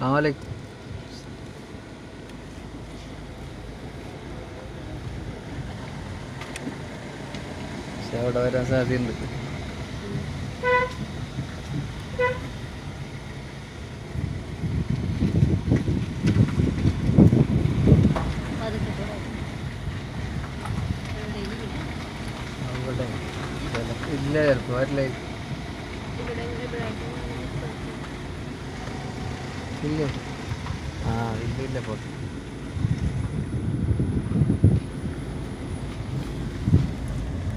ആലെ പക്ഷെ അവിടെ വരാൻ സാധ്യതയുണ്ട്. ഇല്ല ചിലപ്പോ വരില്ല ഇല്ല ആ ഇല്ല ഇല്ല പോട്ടെ